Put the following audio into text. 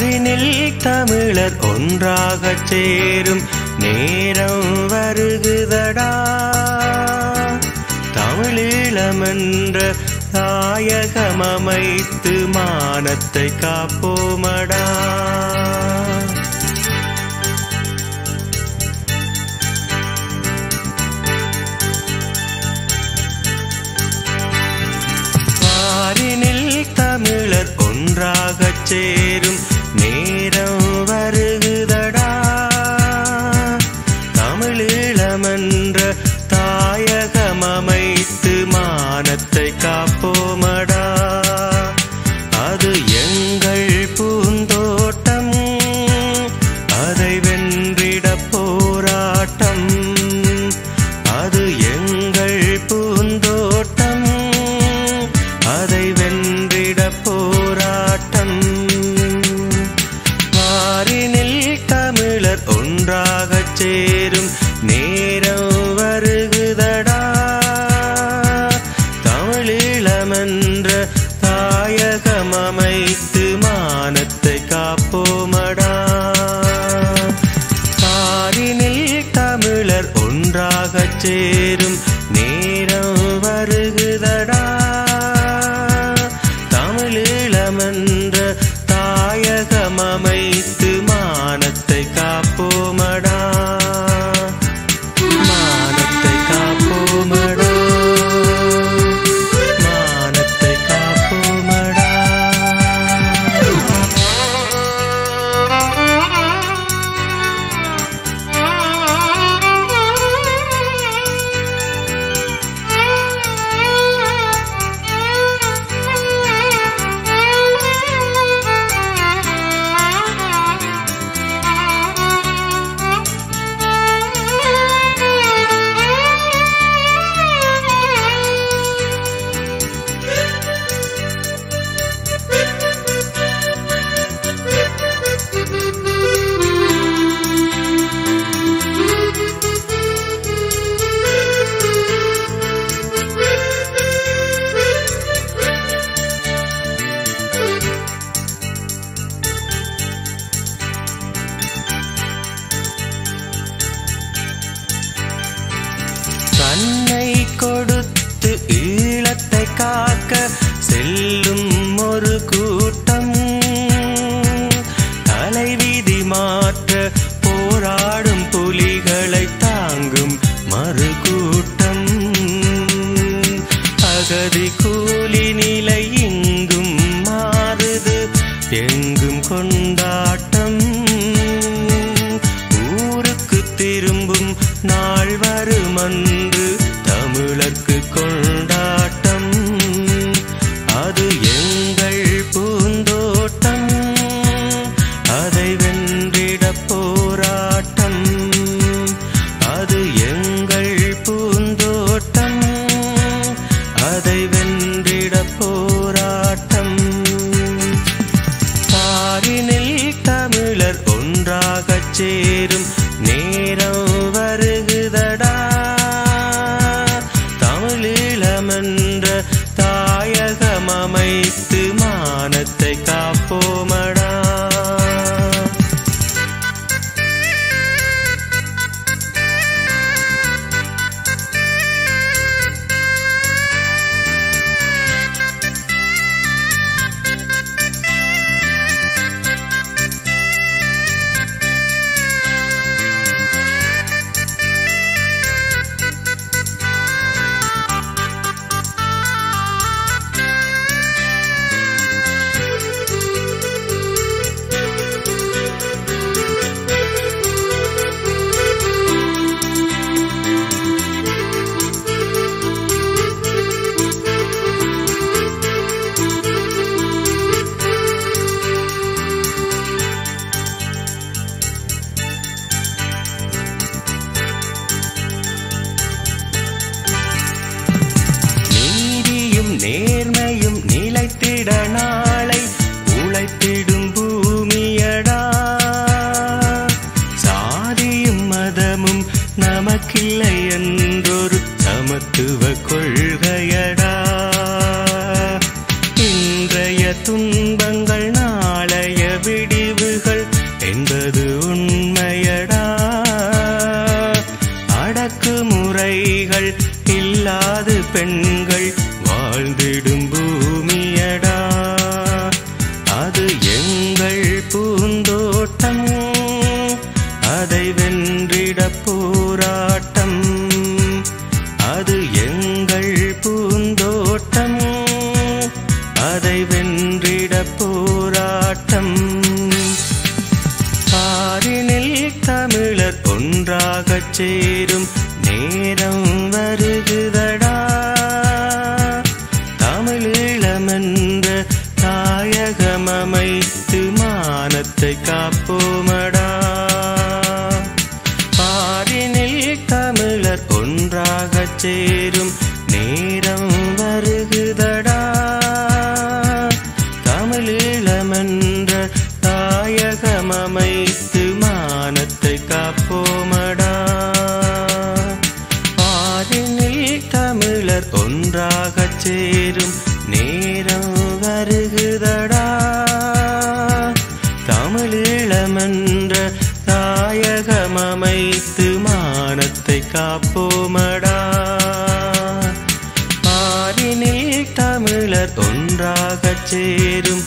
பாரினில் தமிழர் ஒன்றாக சேரும். நேரம் வருகுதடா. தமிழீழமென்ற தாயகம் அமைத்து மானத்தை காப்போமடா தமிழர் ஒன்றாகச் சேரும். சேரும் நேரம் வருக. ஈழத்தை காக்க செல்லும் ஒரு கூட்டம். தலைவிதி மாற்ற போராடும் புலிகளை தாங்கும் மறு கூட்டம் அகதி கூலி நிலை இங்கும் மாறுது எங்கும் கொண்டாட்டம். ஊருக்கு திரும்பும் நாள் வருமன் தமிழர்க்கு கொண்டாட்டம். அது எங்கள் பூந்தோட்டம். அதை வென்றிட போராட்டம். அது எங்கள் பூந்தோட்டம். அதை வென்றிட போராட்டம். பாரினில் தமிழர் ஒன்றாகச் சேரும் மானத்தை நேர்மையும் நிலைத்திட நாளை உழைத்திடும் பூமியடா. சாதியும் மதமும் நமக்கில்லை என்றொரு சமத்துவ கொள்கையடா. இன்றைய துன்பங்கள் நாளைய விடிவுகள் என்பது உண்மையடா. அடக்குமுறைகள் இல்லாது பெண்கள் வாழ்ந்திடும் பூமியடா. அது எங்கள் பூந்தோட்டம். அதை வென்றிட போராட்டம். அது எங்கள் பூந்தோட்டம். அதை வென்றிட போராட்டம். பாரினில் தமிழர் ஒன்றாகச் சேரும் நேரம் வரும் சேரும். நேரம் வருகுதடா. தமிழீழமென்ற தாயகம் அமைத்து மானத்தை காப்போமடா. பாரினில் தமிழர் ஒன்றாக சேரும். நேரம் வருகுதடா. தமிழீழமென்ற தாயகம் அமைத்து மானத்தை காப்போமடா. சேரும்